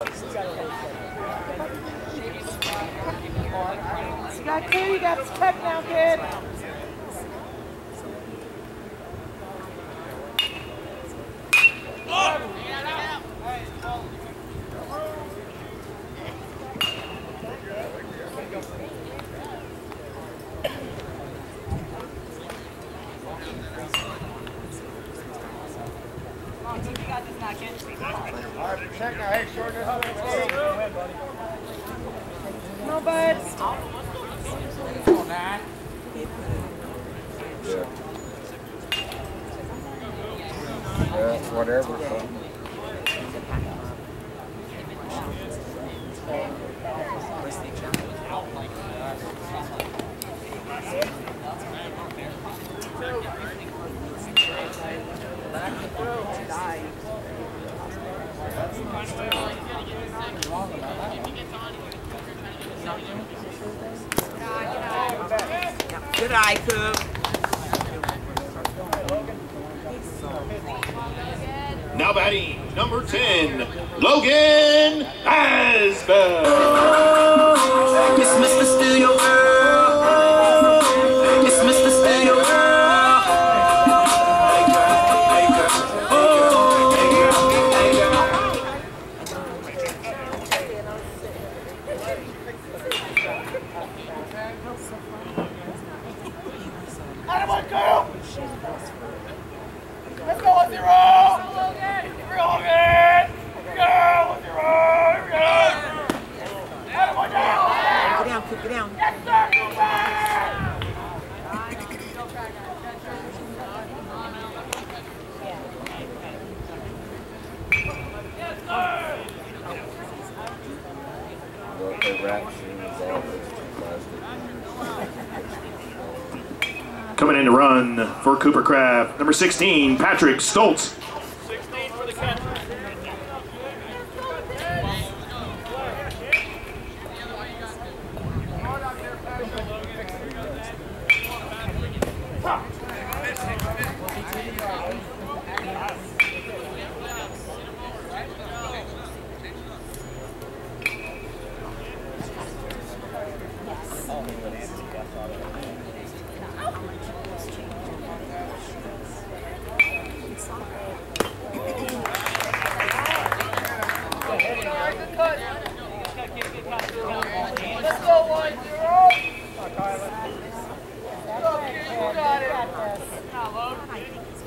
You got two, you got spec now, kid. Oh! No, bud. Yeah. Yeah, whatever. so. Good eye, Coop. Now batting number 10, Logan Asbell. To run for Cooper Craft, number 16, Patrick Stoltz. It.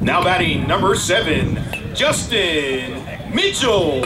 Now batting number 7, Justin Mitchell.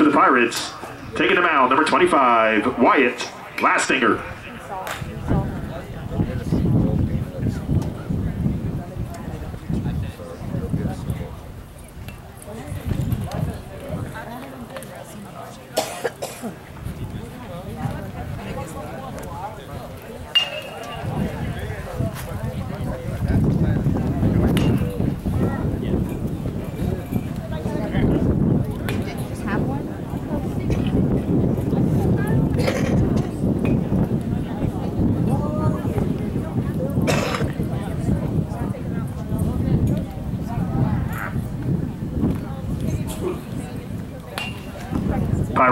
For the Pirates. Taking him out, number 25, Wyatt Lastinger.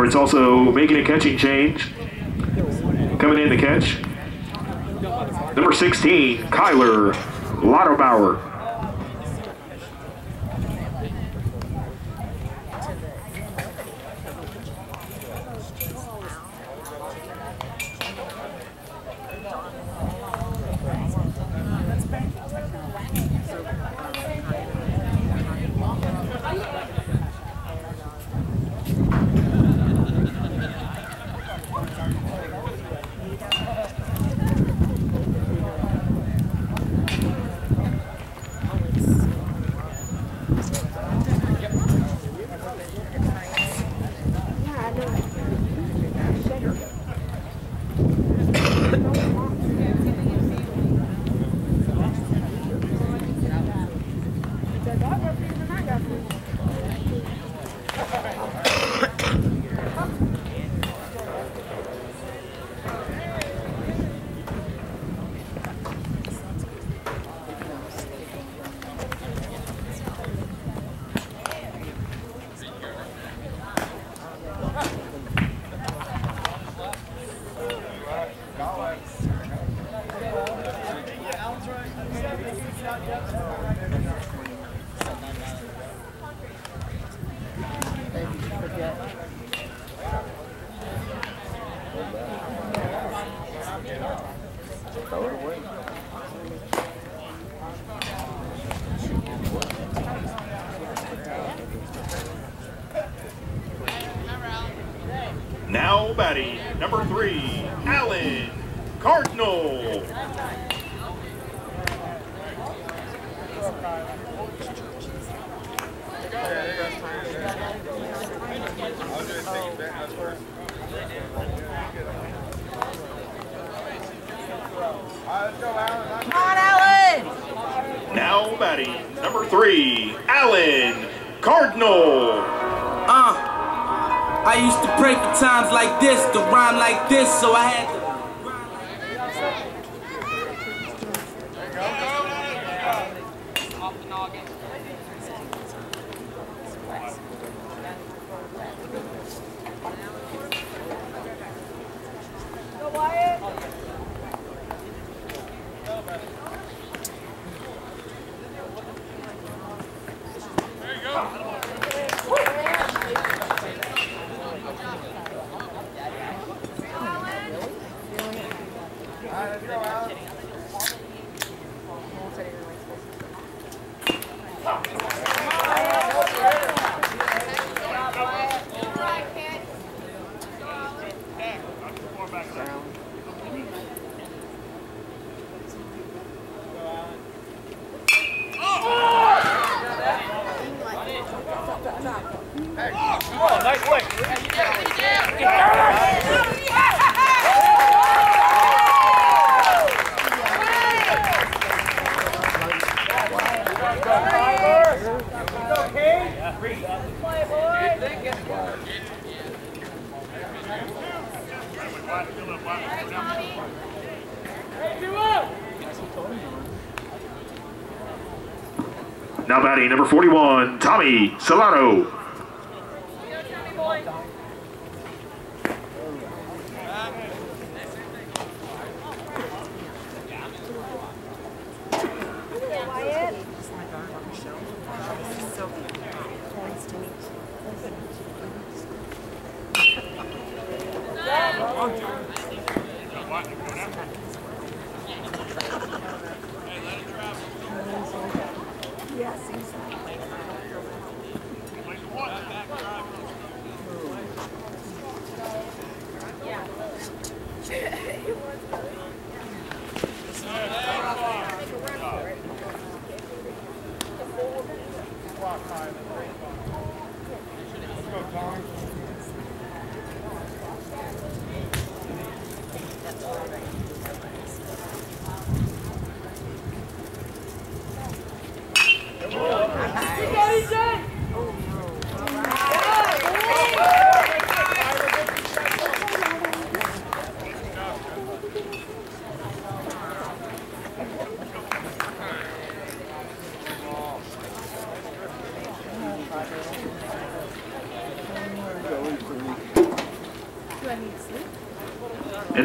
Pirates also making a catching change. Coming in to catch. Number 16, Kyler Lottobauer. Batting number three, Allen Cardinal. Come on, Alan! Now batting number number three, Alan Cardinal. Uh, I used to pray for times like this, to rhyme like this, so I had to. Now batting number 41, Tommy Solano.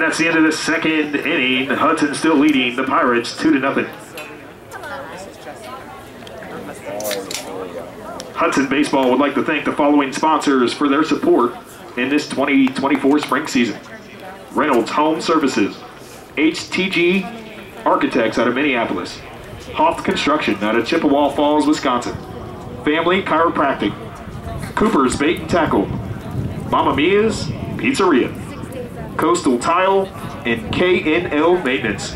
That's the end of the second inning. Hudson still leading the Pirates 2 to nothing. Hudson Baseball would like to thank the following sponsors for their support in this 2024 spring season. Reynolds Home Services, HTG Architects out of Minneapolis, Hoff Construction out of Chippewa Falls, Wisconsin, Family Chiropractic, Cooper's Bait and Tackle, Mama Mia's Pizzeria, Coastal Tile, and KNL Maintenance.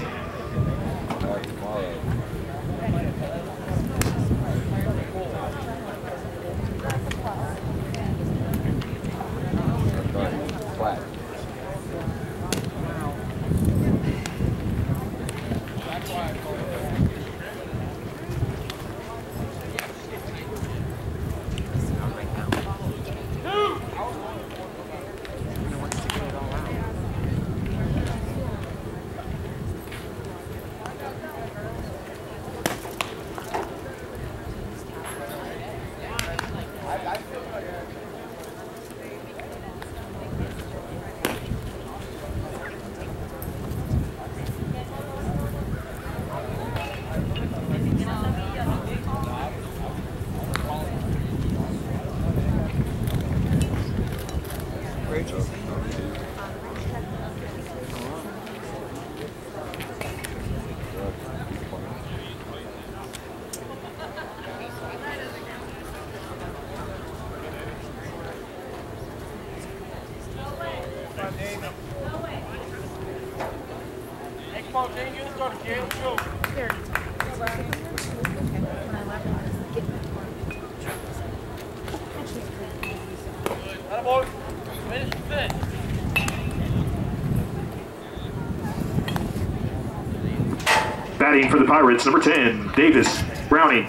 Hey, come on, Jane, you start again. Let's go. Atta boy. Finish, finish. Batting for the Pirates, number 10, Davis Browning.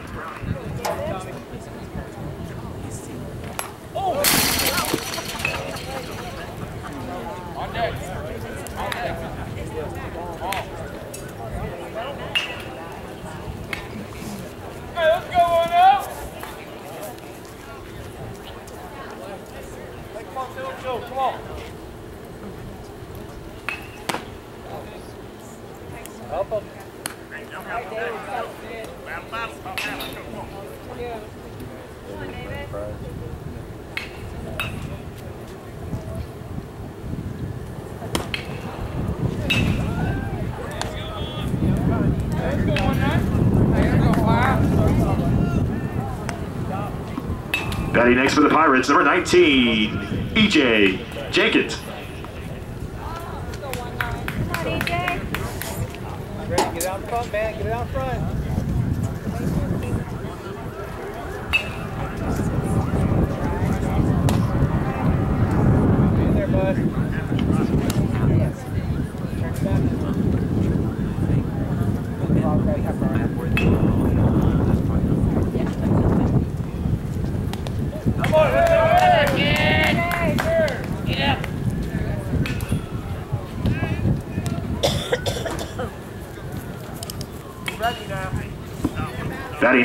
Batting next for the Pirates, number 19, EJ Jenkins.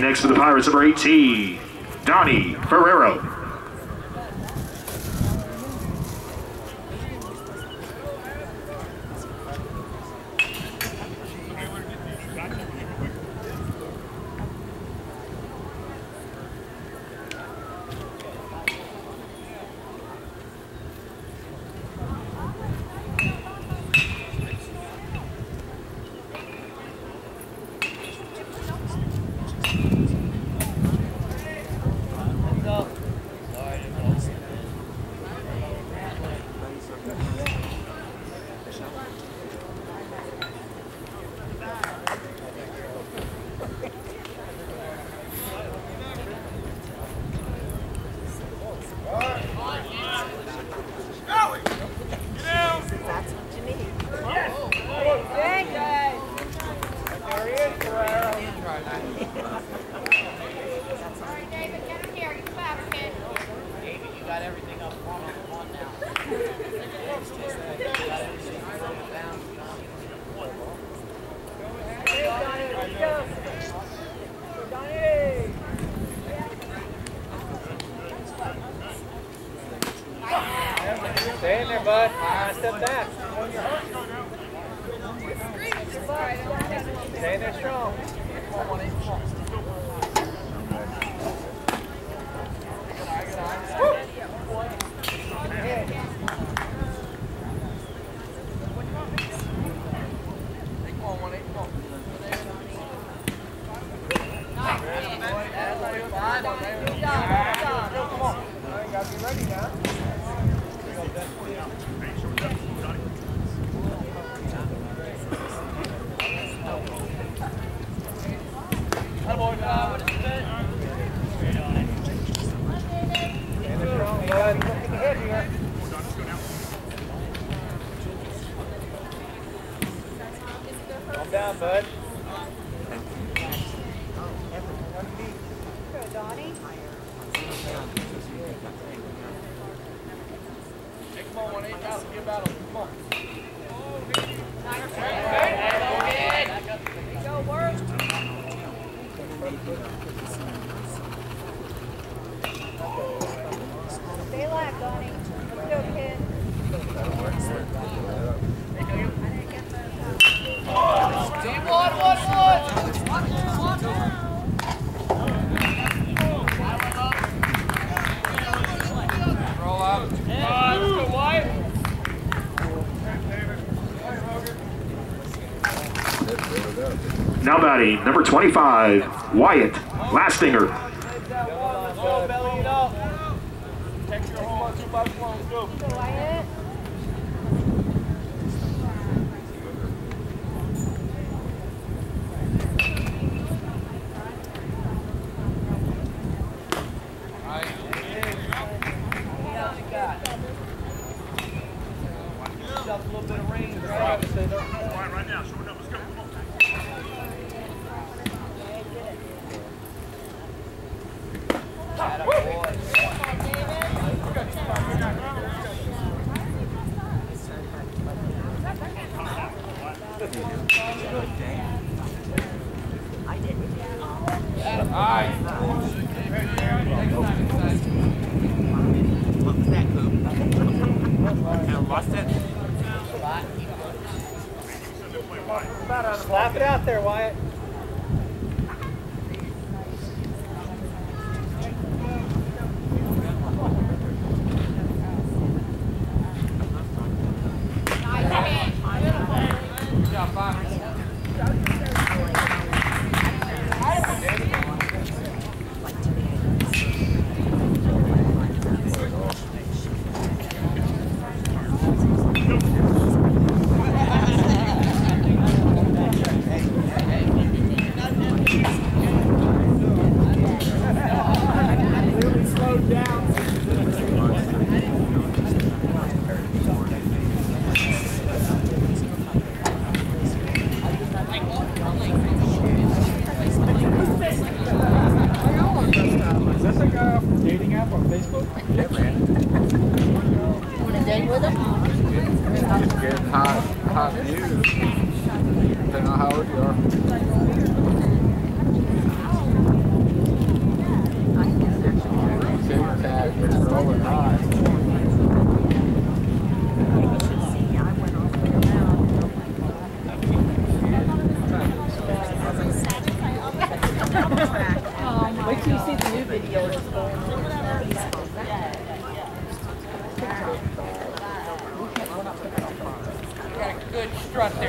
next for the Pirates, number 18, Donnie Ferrero. Now batting, number 25, Wyatt Lastinger.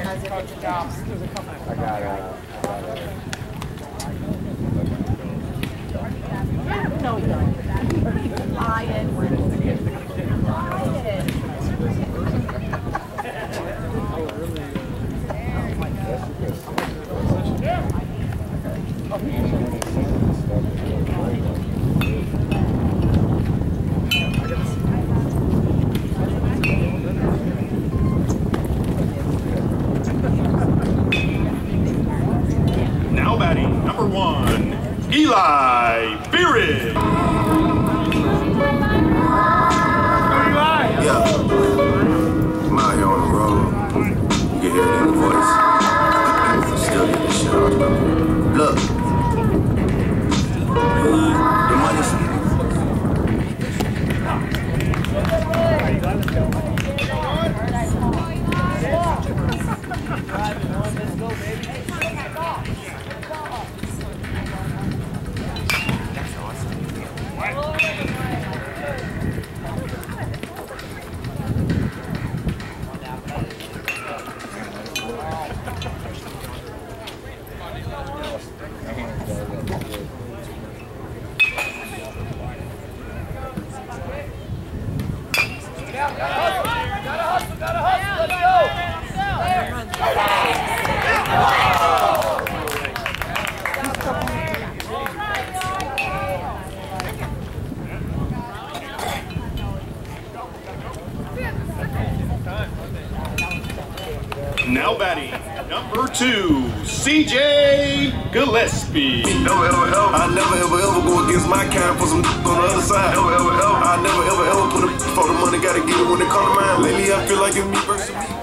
I got a. No, you don't. Lying. Lying. Oh, really? one, Eli Beery. Eli. Yeah. For the money, gotta get it when it call to mind. Lately, I feel like it's me versus me.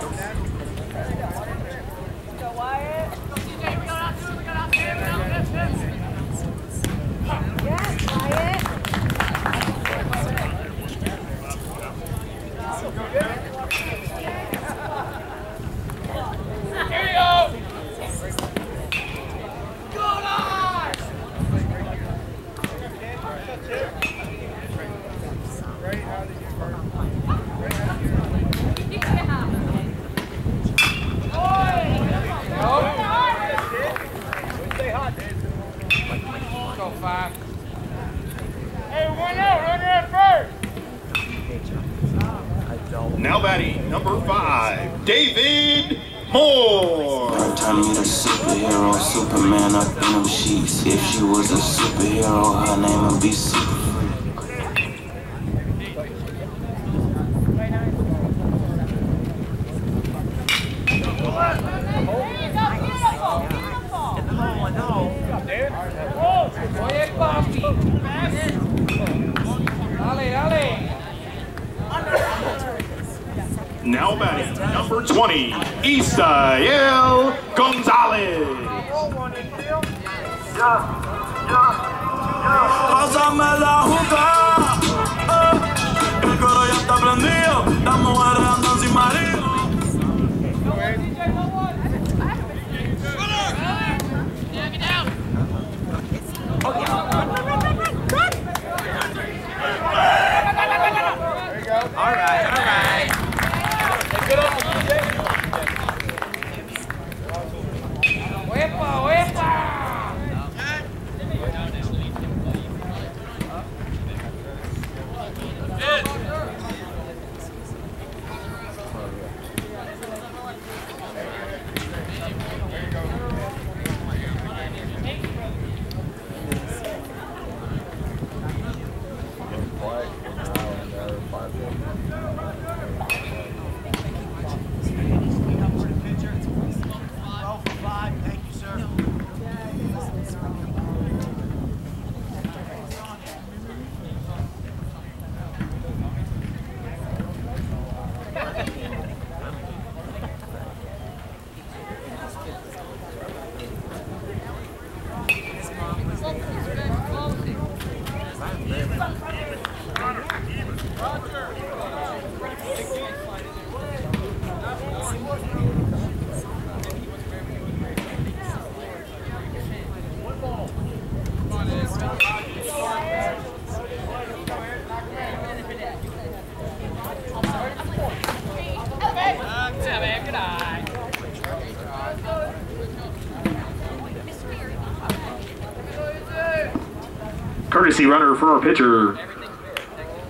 Runner for our pitcher.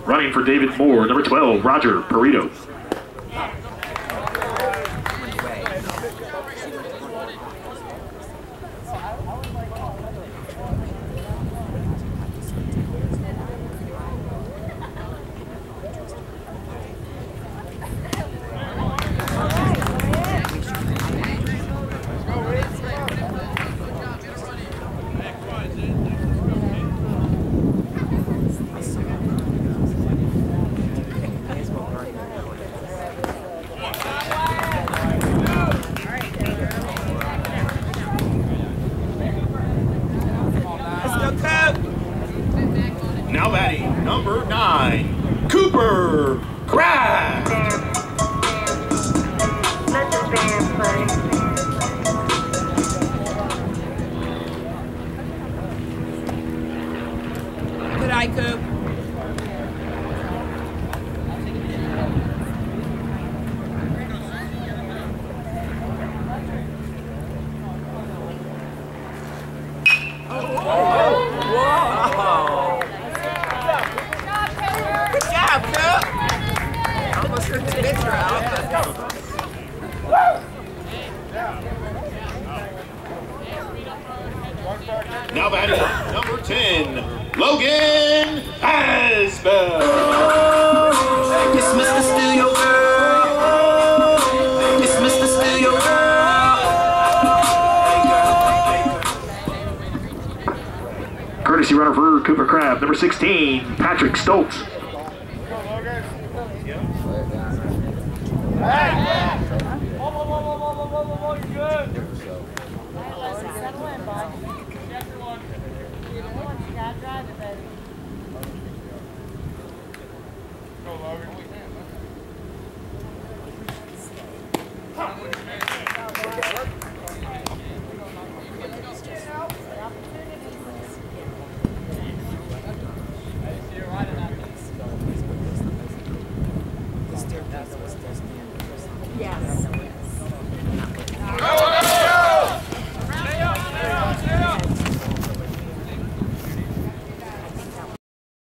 Running for David Moore, number 12, Roger Perito. Craft, number 16, Patrick Stoltz. Hey.